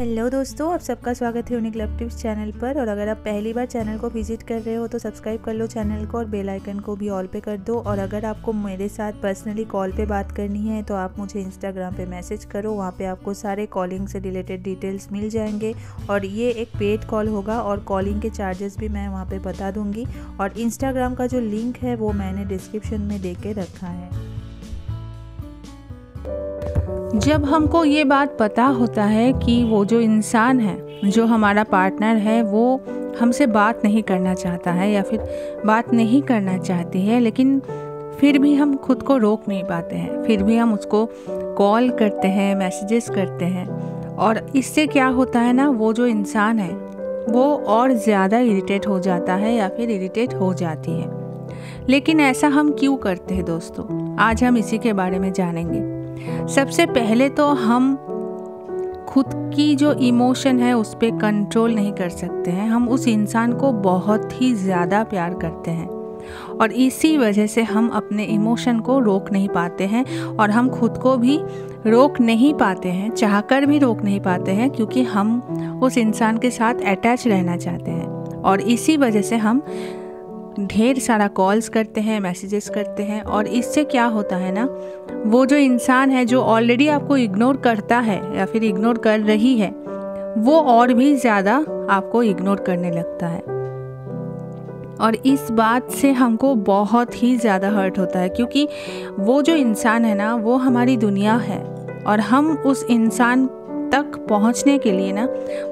Hello दोस्तों, आप सबका स्वागत है यूनिक लव टिप्स चैनल पर। और अगर आप पहली बार चैनल को विज़िट कर रहे हो तो सब्सक्राइब कर लो चैनल को और बेल आइकन को भी ऑल पे कर दो। और अगर आपको मेरे साथ पर्सनली कॉल पे बात करनी है तो आप मुझे इंस्टाग्राम पे मैसेज करो। वहाँ पे आपको सारे कॉलिंग से रिलेटेड डिटेल्स मिल जाएँगे। और ये एक पेड कॉल होगा और कॉलिंग के चार्जेस भी मैं वहाँ पर बता दूँगी। और इंस्टाग्राम का जो लिंक है, वो मैंने डिस्क्रिप्शन में दे के रखा है। जब हमको ये बात पता होता है कि वो जो इंसान है, जो हमारा पार्टनर है, वो हमसे बात नहीं करना चाहता है या फिर बात नहीं करना चाहती है, लेकिन फिर भी हम खुद को रोक नहीं पाते हैं। फिर भी हम उसको कॉल करते हैं मैसेजेस करते हैं। और इससे क्या होता है ना, वो जो इंसान है, वो और ज़्यादा इरिटेट हो जाता है या फिर इरिटेट हो जाती है। लेकिन ऐसा हम क्यों करते हैं दोस्तों? आज हम इसी के बारे में जानेंगे। सबसे पहले तो हम खुद की जो इमोशन है उस पर कंट्रोल नहीं कर सकते हैं। हम उस इंसान को बहुत ही ज़्यादा प्यार करते हैं। और इसी वजह से हम अपने इमोशन को रोक नहीं पाते हैं और हम खुद को भी रोक नहीं पाते हैं, चाहकर भी रोक नहीं पाते हैं क्योंकि हम उस इंसान के साथ अटैच रहना चाहते हैं। और इसी वजह से हम ढेर सारा कॉल्स करते हैं मैसेजेस करते हैं और इससे क्या होता है ना, वो जो इंसान है, जो ऑलरेडी आपको इग्नोर करता है या फिर इग्नोर कर रही है, वो और भी ज़्यादा आपको इग्नोर करने लगता है। और इस बात से हमको बहुत ही ज़्यादा हर्ट होता है क्योंकि वो जो इंसान है ना, वो हमारी दुनिया है और हम उस इंसान तक पहुँचने के लिए ना,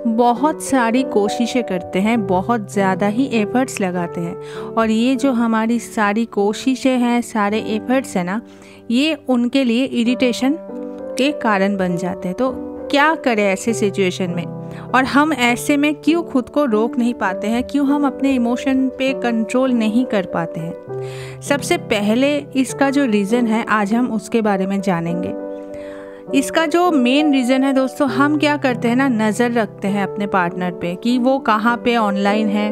बहुत सारी कोशिशें करते हैं, बहुत ज़्यादा ही एफ़र्ट्स लगाते हैं। और ये जो हमारी सारी कोशिशें हैं, सारे एफ़र्ट्स हैं ना, ये उनके लिए इरिटेशन के कारण बन जाते हैं। तो क्या करें ऐसे सिचुएशन में? और हम ऐसे में क्यों खुद को रोक नहीं पाते हैं? क्यों हम अपने इमोशन पे कंट्रोल नहीं कर पाते हैं? सबसे पहले इसका जो रीज़न है, आज हम उसके बारे में जानेंगे। इसका जो मेन रीज़न है दोस्तों, हम क्या करते हैं ना, नज़र रखते हैं अपने पार्टनर पे कि वो कहाँ पे ऑनलाइन है,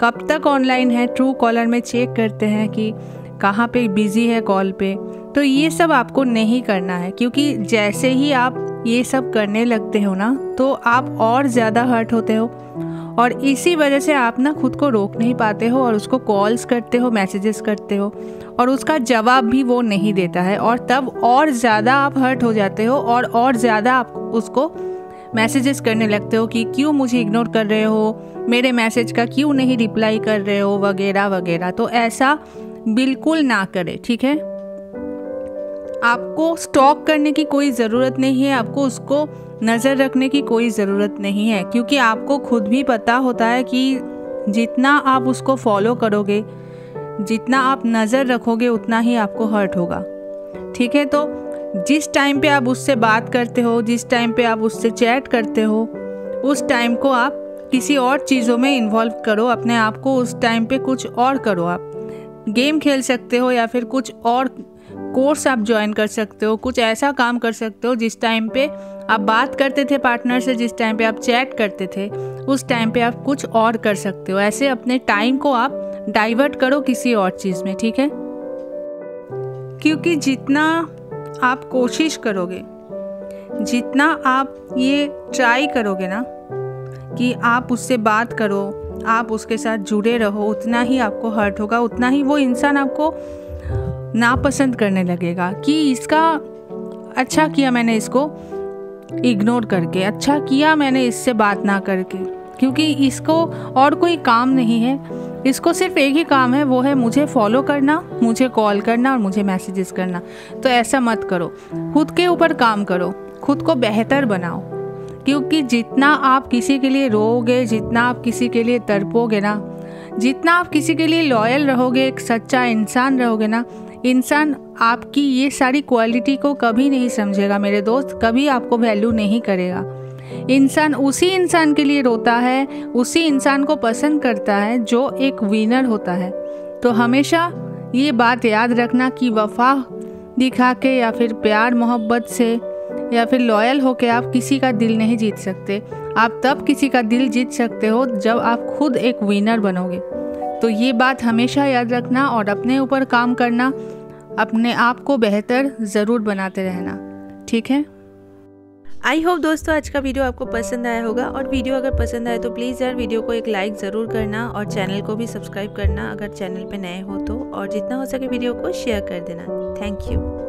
कब तक ऑनलाइन है ट्रू कॉलर में चेक करते हैं कि कहाँ पे बिज़ी है कॉल पे। तो ये सब आपको नहीं करना है, क्योंकि जैसे ही आप ये सब करने लगते हो ना तो आप और ज़्यादा हर्ट होते हो और इसी वजह से आप ना खुद को रोक नहीं पाते हो और उसको कॉल्स करते हो मैसेजेस करते हो और उसका जवाब भी वो नहीं देता है और तब और ज़्यादा आप हर्ट हो जाते हो और और ज़्यादा आप उसको मैसेजेस करने लगते हो कि क्यों मुझे इग्नोर कर रहे हो? मेरे मैसेज का क्यों नहीं रिप्लाई कर रहे हो? वगैरह वगैरह। तो ऐसा बिल्कुल ना करें, ठीक है? आपको स्टॉक करने की कोई ज़रूरत नहीं है, आपको उसको नज़र रखने की कोई ज़रूरत नहीं है, क्योंकि आपको खुद भी पता होता है कि जितना आप उसको फॉलो करोगे, जितना आप नज़र रखोगे, उतना ही आपको हर्ट होगा। ठीक है तो जिस टाइम पे आप उससे बात करते हो, जिस टाइम पे आप उससे चैट करते हो, उस टाइम को आप किसी और चीज़ों में इन्वॉल्व करो, अपने आप को उस टाइम पे कुछ और करो आप। गेम खेल सकते हो या फिर कुछ और कोर्स आप ज्वाइन कर सकते हो, कुछ ऐसा काम कर सकते हो जिस टाइम पे आप बात करते थे पार्टनर से, जिस टाइम पे आप चैट करते थे, उस टाइम पे आप कुछ और कर सकते हो। ऐसे अपने टाइम को आप डाइवर्ट करो किसी और चीज़ में, ठीक है? क्योंकि जितना आप कोशिश करोगे, जितना आप ये ट्राई करोगे ना, कि आप उससे बात करो आप उसके साथ जुड़े रहो, उतना ही आपको हर्ट होगा, उतना ही वो इंसान आपको नापसंद करने लगेगा कि इसका अच्छा किया मैंने इसको इग्नोर करके अच्छा किया मैंने इससे बात ना करके, क्योंकि इसको और कोई काम नहीं है। इसको सिर्फ़ एक ही काम है, वो है मुझे फॉलो करना, मुझे कॉल करना और मुझे मैसेजेस करना। तो ऐसा मत करो, खुद के ऊपर काम करो, खुद को बेहतर बनाओ। क्योंकि जितना आप किसी के लिए रोओगे, जितना आप किसी के लिए तड़पोगे ना, जितना आप किसी के लिए लॉयल रहोगे, एक सच्चा इंसान रहोगे ना, इंसान आपकी ये सारी क्वालिटी को कभी नहीं समझेगा, मेरे दोस्त, कभी आपको वैल्यू नहीं करेगा। इंसान उसी इंसान के लिए रोता है, उसी इंसान को पसंद करता है, जो एक विनर होता है। तो हमेशा ये बात याद रखना कि वफा दिखा के या फिर प्यार मोहब्बत से या फिर लॉयल होके आप किसी का दिल नहीं जीत सकते। आप तब किसी का दिल जीत सकते हो जब आप खुद एक विनर बनोगे। तो ये बात हमेशा याद रखना और अपने ऊपर काम करना, अपने आप को बेहतर ज़रूर बनाते रहना। ठीक है? आई होप दोस्तों आज का वीडियो आपको पसंद आया होगा और वीडियो अगर पसंद आए तो प्लीज़ यार वीडियो को एक लाइक ज़रूर करना और चैनल को भी सब्सक्राइब करना अगर चैनल पे नए हो तो और जितना हो सके वीडियो को शेयर कर देना। Thank you